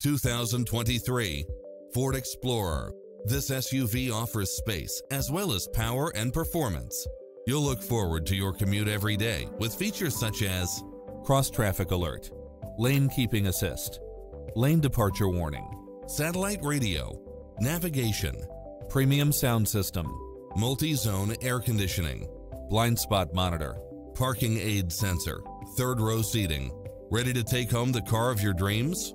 2023 Ford Explorer. This SUV offers space as well as power and performance. You'll look forward to your commute every day with features such as cross traffic alert, lane keeping assist, lane departure warning, satellite radio, navigation, premium sound system, multi-zone air conditioning, blind spot monitor, parking aid sensor, third row seating. Ready to take home the car of your dreams?